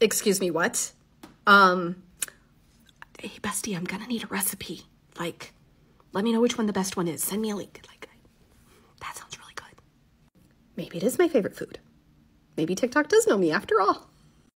Excuse me, what? Um, hey, bestie, I'm gonna need a recipe. Like, let me know which one the best one is. Send me a link. Like, that sounds really good. Maybe it is my favorite food. Maybe TikTok does know me after all.